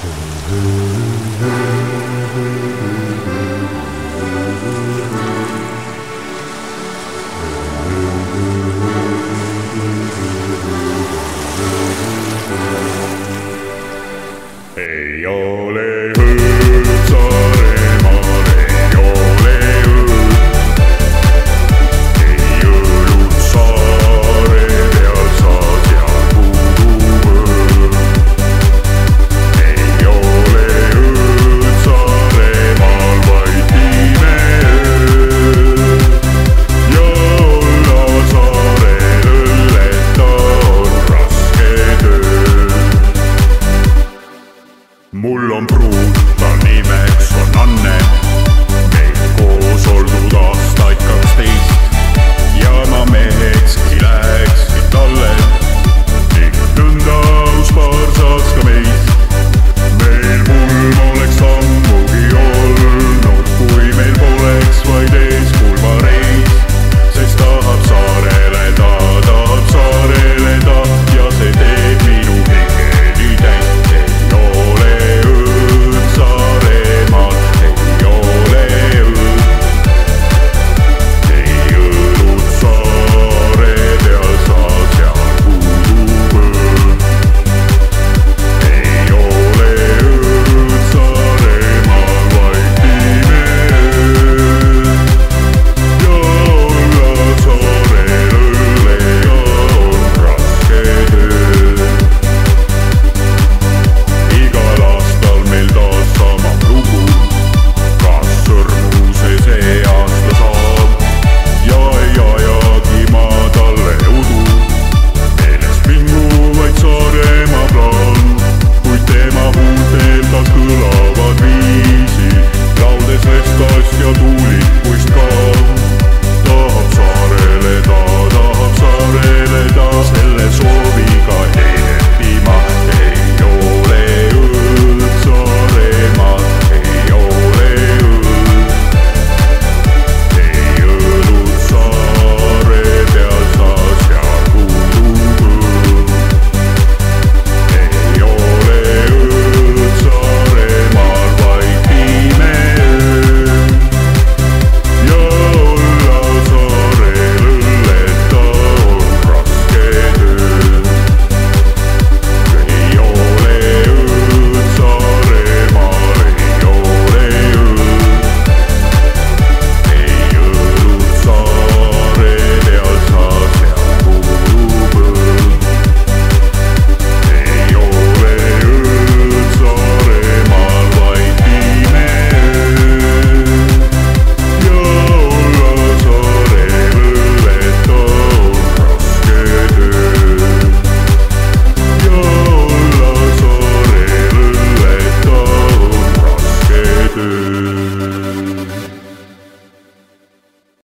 ei ole mul on pruut, ta nimeks on Anne.